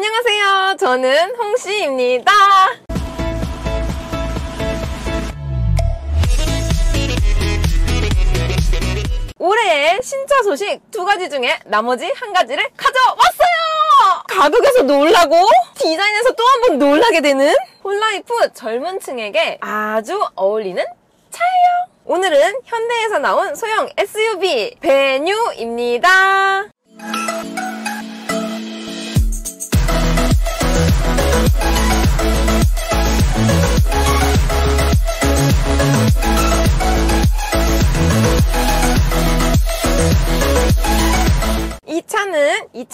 안녕하세요. 저는 홍씨입니다. 올해의 신차 소식 두 가지 중에 나머지 한 가지를 가져왔어요! 가격에서 놀라고 디자인에서 또 한 번 놀라게 되는 혼라이프 젊은 층에게 아주 어울리는 차예요. 오늘은 현대에서 나온 소형 SUV 베뉴입니다.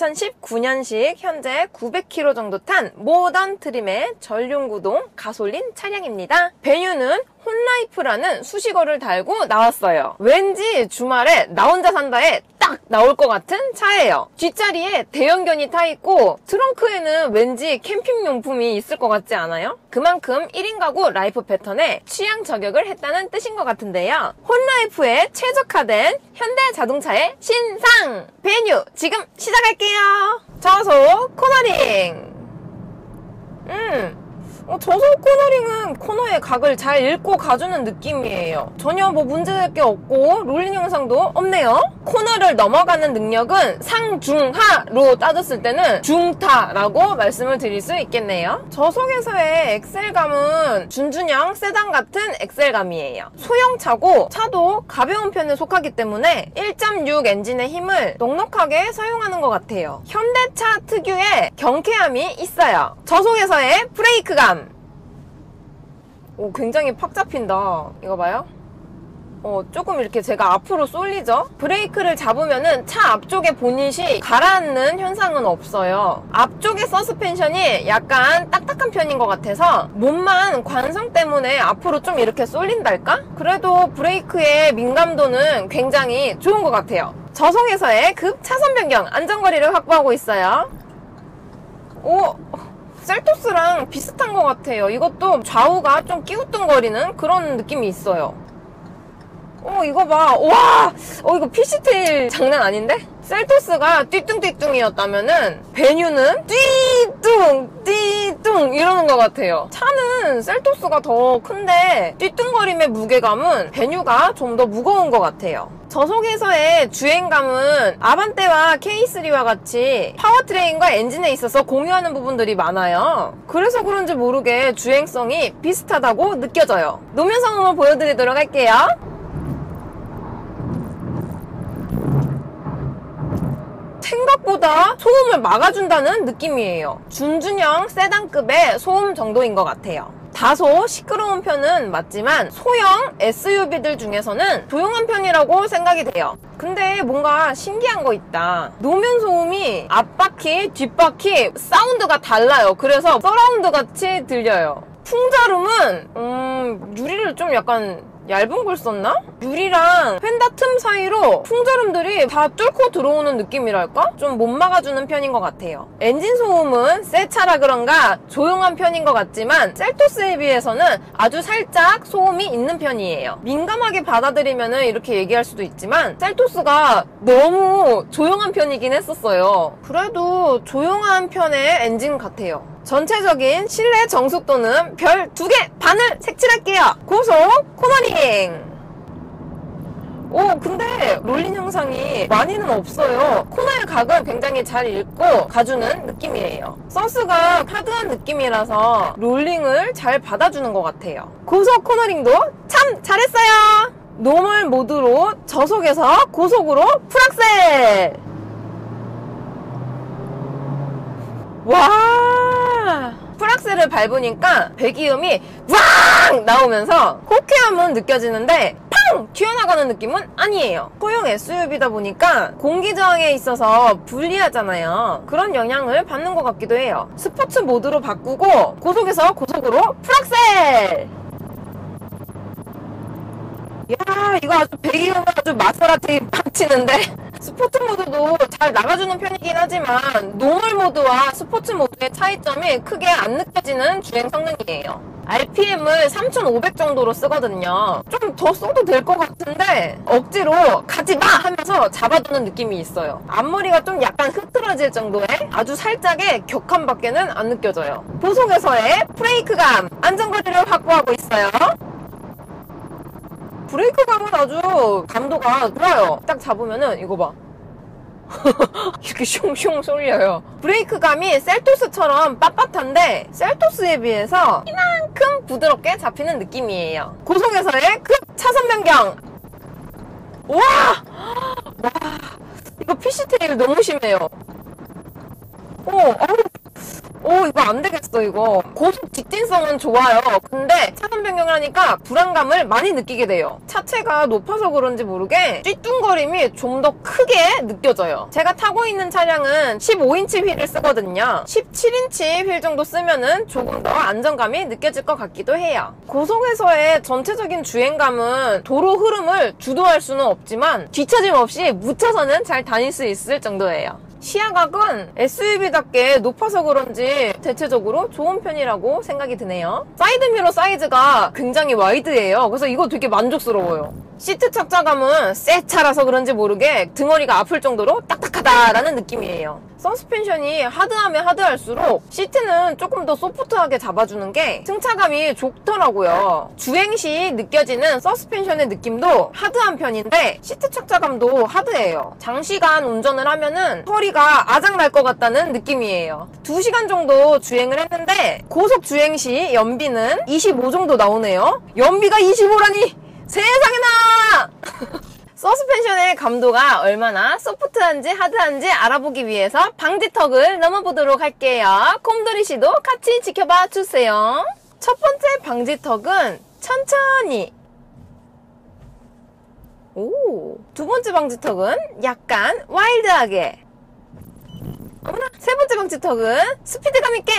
2019년식 현재 900km 정도 탄 모던 trim의 전륜구동 가솔린 차량입니다. 베뉴는 혼라이프라는 수식어를 달고 나왔어요. 왠지 주말에 나 혼자 산다에 딱 나올 것 같은 차예요. 뒷자리에 대형견이 타 있고 트렁크에는 왠지 캠핑 용품이 있을 것 같지 않아요? 그만큼 1인 가구 life 패턴에 취향 저격을 했다는 뜻인 것 같은데요. 혼라이프에 최적화된 현대 자동차의 신상! 베뉴 지금 시작할게요. 좌석 코너링 음 어, 저속 코너링은 코너의 각을 잘 읽고 가주는 느낌이에요. 전혀 뭐 문제될 게 없고 롤링 영상도 없네요. 코너를 넘어가는 능력은 상중하로 따졌을 때는 중타라고 말씀을 드릴 수 있겠네요. 저속에서의 엑셀감은 준준형 세단 같은 엑셀감이에요. 소형차고 차도 가벼운 편에 속하기 때문에 1.6 엔진의 힘을 넉넉하게 사용하는 것 같아요. 현대차 특유의 경쾌함이 있어요. 저속에서의 브레이크감 오, 굉장히 팍 잡힌다. 이거 봐요. 어, 조금 이렇게 제가 앞으로 쏠리죠? 브레이크를 잡으면은 차 앞쪽에 보닛이 가라앉는 현상은 없어요. 앞쪽의 서스펜션이 약간 딱딱한 편인 것 같아서 몸만 관성 때문에 앞으로 좀 이렇게 쏠린달까? 그래도 브레이크의 민감도는 굉장히 좋은 것 같아요. 저속에서의 급 차선 변경 안전거리를 확보하고 있어요. 오, 셀토스랑 비슷한 것 같아요. 이것도 좌우가 좀 끼우뚱거리는 그런 느낌이 있어요. 어, 이거 봐. 와! 어, 이거 fishtail 장난 아닌데? 셀토스가 띠뚱띠뚱이었다면은, 베뉴는 띠뚱, 띠뚱 이러는 것 같아요. 차는 셀토스가 더 큰데, 띠뚱거림의 무게감은 베뉴가 좀 더 무거운 것 같아요. 저속에서의 주행감은 아반떼와 K3와 같이 powertrain과 엔진에 있어서 공유하는 부분들이 많아요. 그래서 그런지 모르게 주행성이 비슷하다고 느껴져요. 노면 상황을 보여드리도록 할게요. 생각보다 소음을 막아준다는 느낌이에요. 준중형 세단급의 소음 정도인 것 같아요. 다소 시끄러운 편은 맞지만 소형 SUV들 중에서는 조용한 편이라고 생각이 돼요. 근데 뭔가 신기한 거 있다. 노면 소음이 앞바퀴, 뒷바퀴 사운드가 달라요. 그래서 서라운드 같이 들려요. 풍절음은 음, 유리를 좀 약간 얇은 걸 썼나? 유리랑 펜다 틈 사이로 풍절음들이 다 뚫고 들어오는 느낌이랄까? 좀 못 막아주는 편인 것 같아요. 엔진 소음은 새 차라 그런가 조용한 편인 것 같지만 셀토스에 비해서는 아주 살짝 소음이 있는 편이에요. 민감하게 받아들이면 이렇게 얘기할 수도 있지만 셀토스가 너무 조용한 편이긴 했었어요. 그래도 조용한 편의 엔진 같아요. 전체적인 실내 정숙도는 별두개 반을 색칠할게요. 고속 코너링. 오 근데 롤링 현상이 많이는 없어요. 코너의 각은 굉장히 잘 읽고 가주는 느낌이에요. 서스가 hard한 느낌이라서 롤링을 잘 받아주는 것 같아요. 고속 코너링도 참 잘했어요! normal 모드로 저속에서 고속으로 풀악셀! 와 풀악셀을 밟으니까 배기음이 왕 나오면서 호쾌함은 느껴지는데 팡! 튀어나가는 느낌은 아니에요. 소형 SUV다 보니까 공기 저항에 있어서 불리하잖아요. 그런 영향을 받는 것 같기도 해요. 스포츠 모드로 바꾸고 고속에서 고속으로 풀악셀! 야 이거 아주 배기음은 아주 마세라티 팍 치는데 스포츠 모드도 잘 나가주는 편이긴 하지만 노멀 모드와 스포츠 모드의 차이점이 크게 안 느껴지는 주행 성능이에요 RPM을 3500 정도로 쓰거든요. 좀 더 써도 될 것 같은데 억지로 가지 마 하면서 잡아두는 느낌이 있어요. 앞머리가 좀 약간 흐트러질 정도의 아주 살짝의 격함밖에는 안 느껴져요. 보속에서의 브레이크감, 안전거리를 확보하고 있어요. 브레이크감은 아주 감도가 좋아요. 딱 잡으면은 이거 봐. 이렇게 슝슝 쏠려요. 브레이크감이 셀토스처럼 빳빳한데 셀토스에 비해서 이만큼 부드럽게 잡히는 느낌이에요. 고속에서의 급 차선 변경. 와! 와! 이거 fishtail 너무 심해요. 어, 어우, 오 이거 안 되겠어 이거. 고속 직진성은 좋아요. 근데 차선 변경을 하니까 불안감을 많이 느끼게 돼요. 차체가 높아서 그런지 모르게 뒤뚱거림이 좀 더 크게 느껴져요. 제가 타고 있는 차량은 15인치 휠을 쓰거든요. 17인치 휠 정도 쓰면은 조금 더 안정감이 느껴질 것 같기도 해요. 고속에서의 전체적인 주행감은 도로 흐름을 주도할 수는 없지만 뒤처짐 없이 묻혀서는 잘 다닐 수 있을 정도예요 시야각은 SUV답게 높아서 그런지 대체적으로 좋은 편이라고 생각이 드네요. 사이드미러 사이즈가 굉장히 와이드해요. 그래서 이거 되게 만족스러워요. 시트 착자감은 새 차라서 그런지 모르게 등허리가 아플 정도로 딱딱하다라는 느낌이에요. 서스펜션이 하드하면 하드할수록 시트는 조금 더 소프트하게 잡아주는 게 승차감이 좋더라고요. 주행 시 느껴지는 서스펜션의 느낌도 하드한 편인데 시트 착자감도 하드해요. 장시간 운전을 하면은 허리가 아작날 것 같다는 느낌이에요. 2시간 정도 주행을 했는데 고속 주행 시 연비는 25 정도 나오네요. 연비가 25라니 세상에나! 서스펜션의 감도가 얼마나 소프트한지 하드한지 알아보기 위해서 방지턱을 넘어보도록 할게요. 콤돌이 씨도 같이 지켜봐 주세요. 첫 번째 방지턱은 천천히 오. 두 번째 방지턱은 약간 와일드하게. 세 번째 방지턱은 스피드감 있게.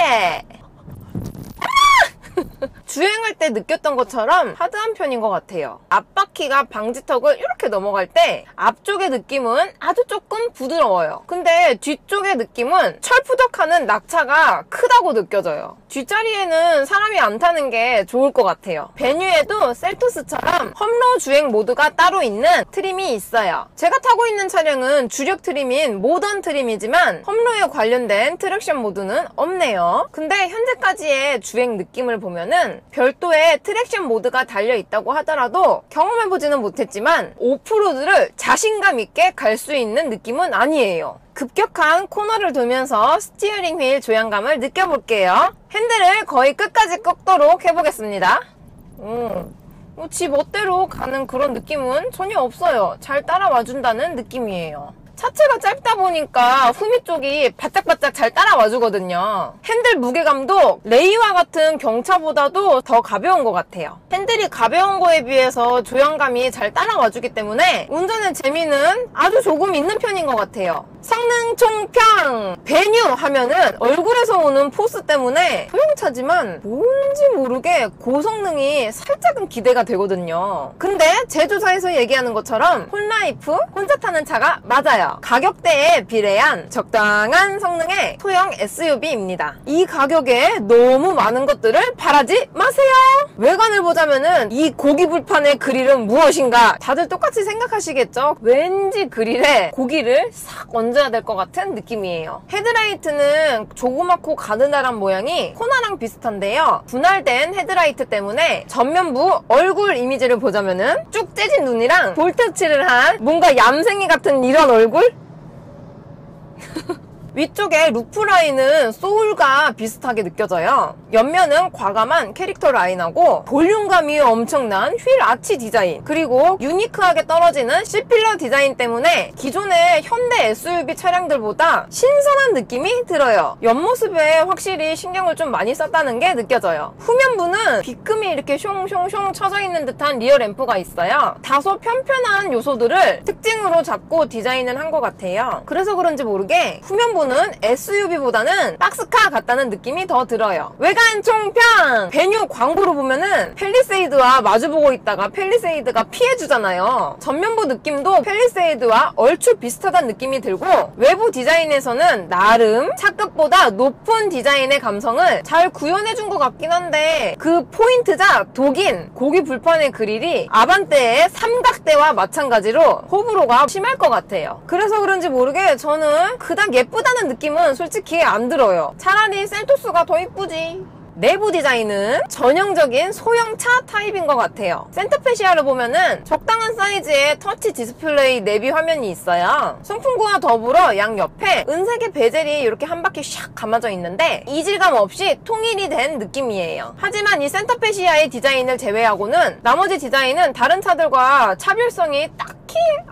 주행할 때 느꼈던 것처럼 하드한 편인 것 같아요. 앞바퀴가 방지턱을 이렇게 넘어갈 때 앞쪽의 느낌은 아주 조금 부드러워요. 근데 뒤쪽의 느낌은 철푸덕하는 낙차가 크다고 느껴져요. 뒷자리에는 사람이 안 타는 게 좋을 것 같아요. 베뉴에도 셀토스처럼 험로 주행 모드가 따로 있는 트림이 있어요. 제가 타고 있는 차량은 주력 트림인 모던 트림이지만 험로에 관련된 트랙션 모드는 없네요. 근데 현재까지의 주행 느낌을 보면은 별도의 트랙션 모드가 달려 있다고 하더라도 경험해보지는 못했지만 오프로드를 자신감 있게 갈 수 있는 느낌은 아니에요. 급격한 코너를 돌면서 스티어링 휠 조향감을 느껴볼게요. 핸들을 거의 끝까지 꺾도록 해보겠습니다. 음, 뭐 지 멋대로 가는 그런 느낌은 전혀 없어요. 잘 따라와준다는 느낌이에요. 차체가 짧다 보니까 후미 쪽이 바짝바짝 잘 따라와 주거든요. 핸들 무게감도 레이와 같은 경차보다도 더 가벼운 것 같아요. 핸들이 가벼운 거에 비해서 조향감이 잘 따라와 주기 때문에 운전의 재미는 아주 조금 있는 편인 것 같아요. 성능 총평! 베뉴 하면은 얼굴에서 오는 포스 때문에 소형차지만 뭔지 모르게 고성능이 살짝은 기대가 되거든요. 근데 제조사에서 얘기하는 것처럼 혼라이프 혼자 타는 차가 맞아요. 가격대에 비례한 적당한 성능의 소형 SUV입니다. 이 가격에 너무 많은 것들을 바라지 마세요. 외관을 보자면은 이 고기 불판의 그릴은 무엇인가? 다들 똑같이 생각하시겠죠? 왠지 그릴에 고기를 싹 얹어 야 될 것 같은 느낌이에요. 헤드라이트는 조그맣고 가느다란 모양이 코나랑 비슷한데요. 분할된 헤드라이트 때문에 전면부 얼굴 이미지를 보자면은 쭉 째진 눈이랑 볼터치를 한 뭔가 얌생이 같은 이런 얼굴? 위쪽에 루프 라인은 소울과 비슷하게 느껴져요. 옆면은 과감한 캐릭터 라인하고 볼륨감이 엄청난 휠 아치 디자인 그리고 유니크하게 떨어지는 C필러 디자인 때문에 기존의 현대 SUV 차량들보다 신선한 느낌이 들어요. 옆모습에 확실히 신경을 좀 많이 썼다는 게 느껴져요. 후면부는 빗금이 이렇게 숑숑숑 쳐져 있는 듯한 리어 램프가 있어요. 다소 편편한 요소들을 특징으로 잡고 디자인을 한 것 같아요. 그래서 그런지 모르게 후면부 외관상으로는 SUV보다는 박스카 같다는 느낌이 더 들어요. 외관 총평! 베뉴 광고로 보면은 팰리세이드와 마주보고 있다가 팰리세이드가 피해주잖아요. 전면부 느낌도 팰리세이드와 얼추 비슷하다는 느낌이 들고 외부 디자인에서는 나름 차급보다 높은 디자인의 감성을 잘 구현해준 것 같긴 한데 그 포인트이자 독인 고기 불판의 그릴이 아반떼의 삼각대와 마찬가지로 호불호가 심할 것 같아요. 그래서 그런지 모르게 저는 그닥 예쁘다 는 느낌은 솔직히 안 들어요. 차라리 셀토스가 더 이쁘지. 내부 디자인은 전형적인 소형차 타입인 것 같아요. 센터페시아를 보면은 적당한 사이즈의 터치 디스플레이 내비 화면이 있어요. 송풍구와 더불어 양 옆에 은색의 베젤이 이렇게 한 바퀴 샥 감아져 있는데 이질감 없이 통일이 된 느낌이에요. 하지만 이 센터페시아의 디자인을 제외하고는 나머지 디자인은 다른 차들과 차별성이 딱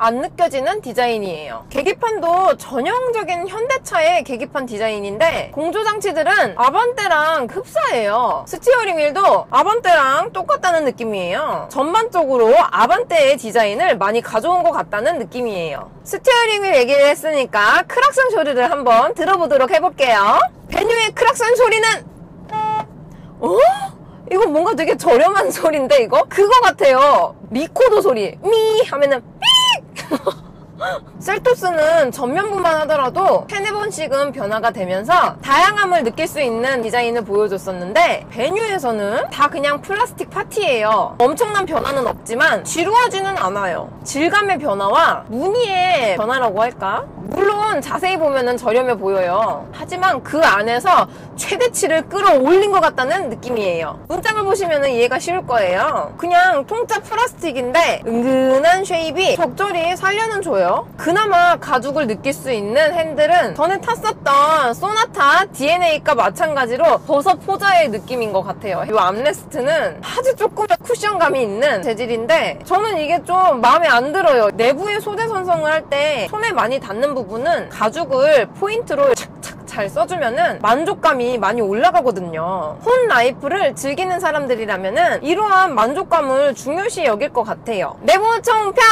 안 느껴지는 디자인이에요. 계기판도 전형적인 현대차의 계기판 디자인인데 공조 장치들은 아반떼랑 흡사 해요. 스티어링 휠도 아반떼랑 똑같다는 느낌이에요. 전반적으로 아반떼의 디자인을 많이 가져온 것 같다는 느낌이에요. 스티어링 휠 얘기를 했으니까 크락션 소리를 한번 들어보도록 해볼게요. 베뉴의 크락션 소리는 어? 이거 뭔가 되게 저렴한 소리인데 이거? 그거 같아요. 리코더 소리. 미 하면은 삑! 셀토스는 전면부만 하더라도 세네 번씩은 변화가 되면서 다양함을 느낄 수 있는 디자인을 보여줬었는데 베뉴에서는 다 그냥 플라스틱 파티예요. 엄청난 변화는 없지만 지루하지는 않아요. 질감의 변화와 무늬의 변화라고 할까? 물론 자세히 보면 저렴해 보여요. 하지만 그 안에서 최대치를 끌어올린 것 같다는 느낌이에요. 문짝을 보시면 이해가 쉬울 거예요. 그냥 통짜 플라스틱인데 은근한 shape이 적절히 살려는 줘요. 그나마 가죽을 느낄 수 있는 핸들은 전에 탔었던 소나타 DN8과 마찬가지로 버섯 포자의 느낌인 것 같아요. 이 암레스트는 아주 조금의 쿠션감이 있는 재질인데 저는 이게 좀 마음에 안 들어요. 내부의 소재 선정을 할 때 손에 많이 닿는 부분은 가죽을 포인트로 착착 잘 써주면은 만족감이 많이 올라가거든요. 혼 life를 즐기는 사람들이라면은 이러한 만족감을 중요시 여길 것 같아요. 내부 총평!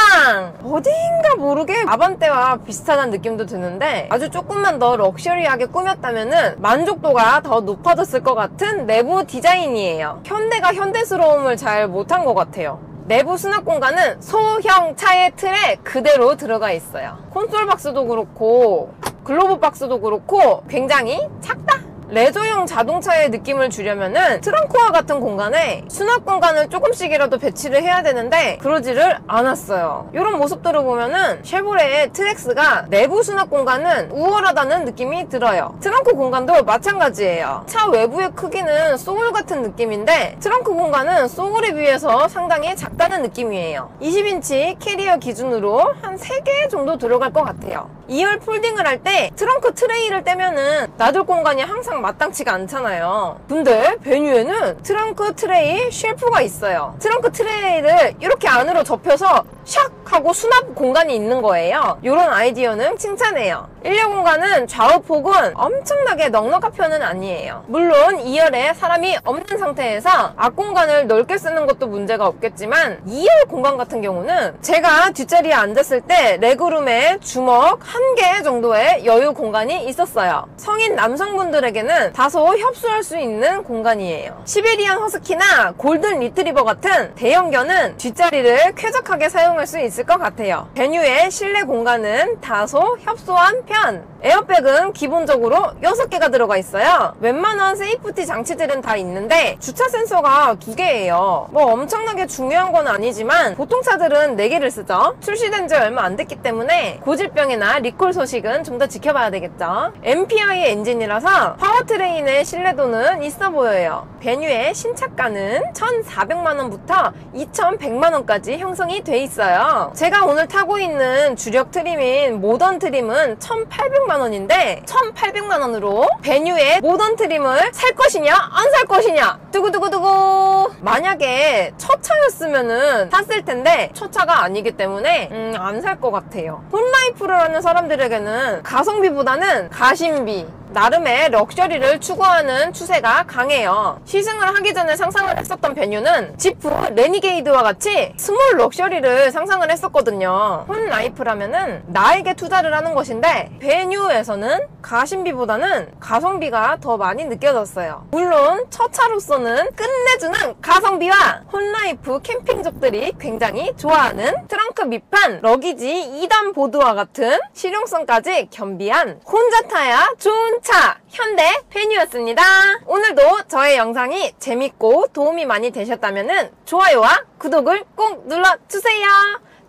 어딘가 모르게 아반떼와 비슷하다는 느낌도 드는데 아주 조금만 더 럭셔리하게 꾸몄다면은 만족도가 더 높아졌을 것 같은 내부 디자인이에요. 현대가 현대스러움을 잘 못한 것 같아요. 내부 수납 공간은 소형 차의 틀에 그대로 들어가 있어요. 콘솔 박스도 그렇고 글로브 박스도 그렇고 굉장히 작다. 레저용 자동차의 느낌을 주려면은 트렁크와 같은 공간에 수납 공간을 조금씩이라도 배치를 해야 되는데 그러지를 않았어요. 이런 모습들을 보면은 쉐보레의 트랙스가 내부 수납 공간은 우월하다는 느낌이 들어요. 트렁크 공간도 마찬가지예요. 차 외부의 크기는 소울 같은 느낌인데 트렁크 공간은 소울에 비해서 상당히 작다는 느낌이에요. 20인치 캐리어 기준으로 한 3개 정도 들어갈 것 같아요. 2열 folding을 할 때 트렁크 트레이를 떼면은 놔둘 공간이 항상 마땅치가 않잖아요. 근데 베뉴에는 트렁크 트레이 shelf가 있어요. 트렁크 트레이를 이렇게 안으로 접혀서 샥 하고 수납 공간이 있는 거예요. 이런 아이디어는 칭찬해요. 1열 공간은 좌우 폭은 엄청나게 넉넉한 편은 아니에요. 물론 2열에 사람이 없는 상태에서 앞 공간을 넓게 쓰는 것도 문제가 없겠지만 2열 공간 같은 경우는 제가 뒷자리에 앉았을 때 legroom에 주먹 한 개 정도의 여유 공간이 있었어요. 성인 남성분들에게는 다소 협소할 수 있는 공간이에요. 시베리안 허스키나 골든 리트리버 같은 대형견은 뒷자리를 쾌적하게 사용할 수 있을 것 같아요. 베뉴의 실내 공간은 다소 협소한 편. 에어백은 기본적으로 6개가 들어가 있어요. 웬만한 safety 장치들은 다 있는데 주차 센서가 2개예요. 뭐 엄청나게 중요한 건 아니지만 보통 차들은 4개를 쓰죠. 출시된 지 얼마 안 됐기 때문에 고질병이나 리콜 소식은 좀 더 지켜봐야 되겠죠. MPI 엔진이라서 파워트레인의 신뢰도는 있어 보여요. 베뉴의 신차가는 1,400만원부터 2,100만원까지 형성이 돼 있어요. 제가 오늘 타고 있는 주력 트림인 모던 트림은 1,800만원 인데 1,800만 원으로 베뉴의 모던 트림을 살 것이냐 안 살 것이냐 두구두구두구 만약에 첫 차였으면은 탔을 텐데 첫 차가 아니기 때문에 음, 안 살 것 같아요. 혼life를 하는 사람들에게는 가성비보다는 가심비 나름의 럭셔리를 추구하는 추세가 강해요. 시승을 하기 전에 상상을 했었던 베뉴는 지프 레니게이드와 같이 small luxury를 상상을 했었거든요. 혼 life라면은 나에게 투자를 하는 것인데 베뉴에서는 가심비보다는 가성비가 더 많이 느껴졌어요. 물론 첫 차로서는 끝내주는 가성비와 혼life 캠핑족들이 굉장히 좋아하는 트렁크 밑판 luggage 2단 보드와 같은 실용성까지 겸비한 혼자 타야 좋은 차 현대 베뉴였습니다. 오늘도 저의 영상이 재밌고 도움이 많이 되셨다면 좋아요와 구독을 꼭 눌러주세요.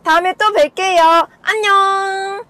다음에 또 뵐게요. 안녕!